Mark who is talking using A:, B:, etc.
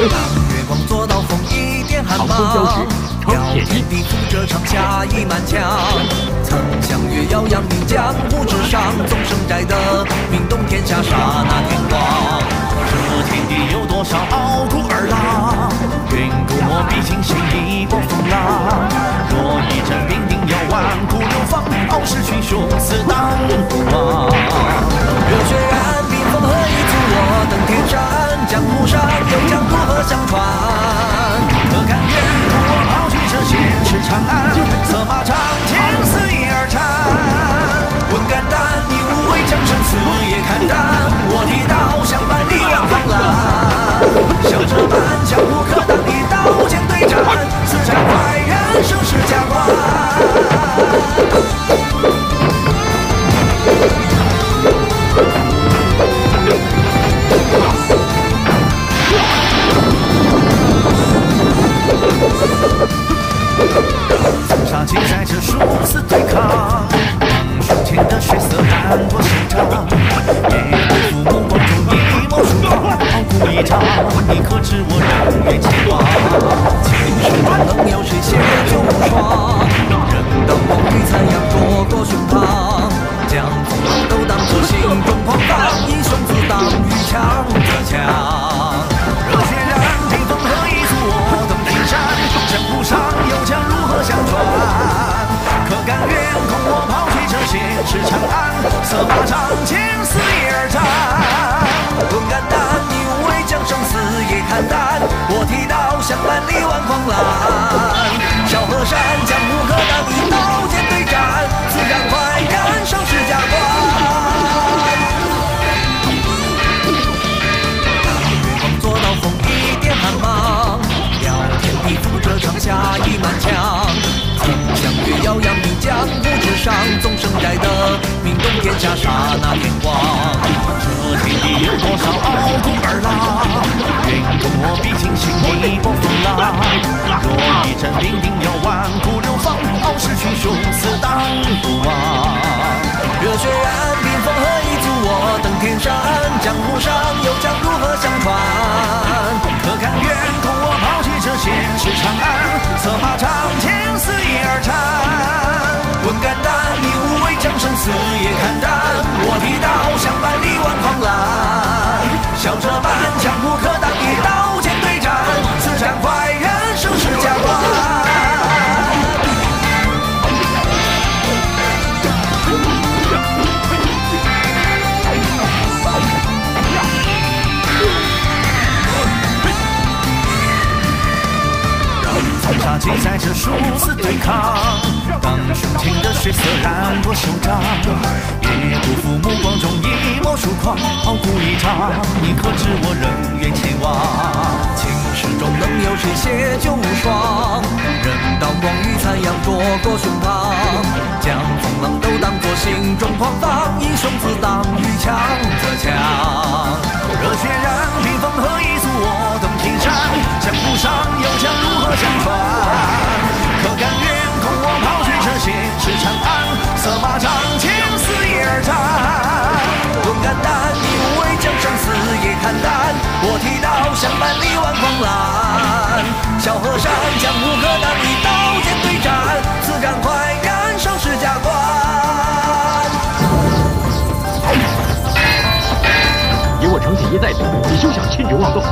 A: 月光做到风一点寒
B: 殊死对抗，胸前的血色染过手掌。夜不负目光中一抹曙光，傲骨一场，你可知我人愿前往？
A: 力挽狂澜。小河山，江湖可当以刀剑对战，自然快燃烧世家观。月光做到风一点寒芒，遥天地负这长夏已满腔。曾相约要扬名江湖之上，纵生寨的名动天下，刹那天光。
B: 这天地有多少傲骨儿郎？愿跟我比尽写一风。若一战兵定要万古流芳，傲视群雄
A: 死当不忘。
B: 风沙尽在这殊死对抗，当胸前的血色染过手掌。也不负目光中一抹疏狂，傲骨一场，你可知我仍愿前往？
A: 情史中能有谁写就无双？任刀光与残阳灼过胸膛，将风浪都当作心中狂放，英雄自当遇强则强。
B: 一再阻，
C: 你休想轻举妄动。